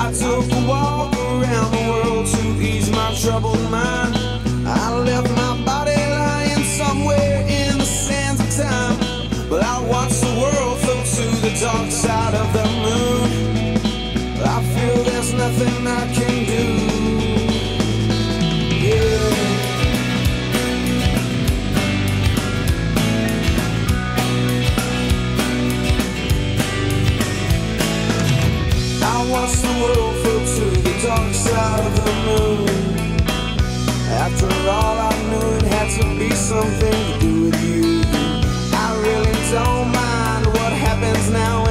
I took a walk around the world to ease my troubled mind. I left my body lying somewhere in the sands of time. But I watched the world float to the dark side of the moon. I feel there's nothing I can. Watched the world float to the dark side of the moon. After all, I knew it had to be something to do with you. I really don't mind what happens now